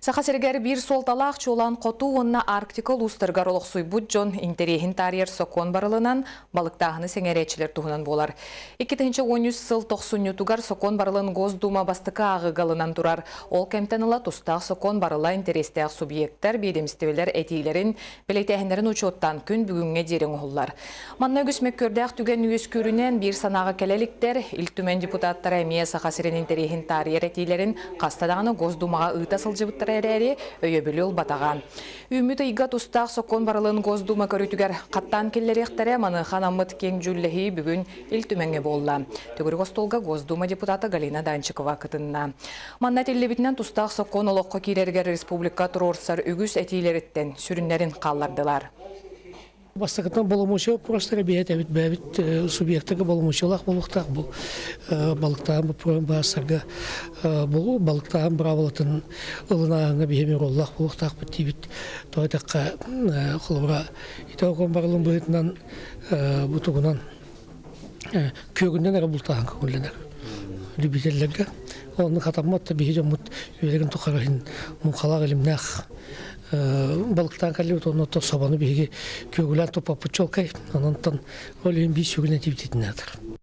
Сахасергер бир солталақ чолан қоту онна Арктика лустыргар олықсуй жон интерехин тарьер сокон барылынан балықтағыны сеңеречілер туғынан болар. 2-10 сыл 90 ютугар сокон барылын Госдума бастықы ағыгалынан турар. Ол кемтаныла тустақ сокон барыла интерестеақ субъекттер бейдемістевелер әтейлерін білетәхінлерін учоттан күн бүгінге дерің ұғылар. Манна үгісмек көрдәқ түген үйес көрінен бір санаға келеліктер, илтүмен депутаттар әмие Сахасерен интерехин тарьер әтейлерін қастадағыны Госдумаға ыта сылжыбыттар әрәрі өйөбілі батаған. Үміт ыйга тустақ сокон барылын Госдума көрүтүгер қаттан келлеректері маны ханамыт кең жүллехи бүгін илтүменге болла. Түгір Гостолга Госдума депутаты Галина Данчикова кытынна. Манна телебитинен тустақ сокон олоққа кирергер республика турорсар үгіс әтейлеріттен сүрінлерін қаллардылар. Бастакытан боломучу просто ребят бит бәбит субъектыга боломучулак болуктак бу балыктан бу басарга бу балыктан бравалатын ылынааңа бихемер оллак болуктак бит тибит тойтакка хулура итогон барылын быытынан бутугунан көгүнен эре бултаан көңүлленер любительлерге оны хатаммат бихи жоммут үелеген тухарахин мухалак илимнах балыктан калли тону то собаны биги көгүлән топап чолкай анантан олин би сүгүнә типтитинәдер